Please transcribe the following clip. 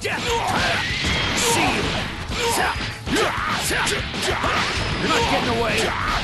See you. You're not getting away.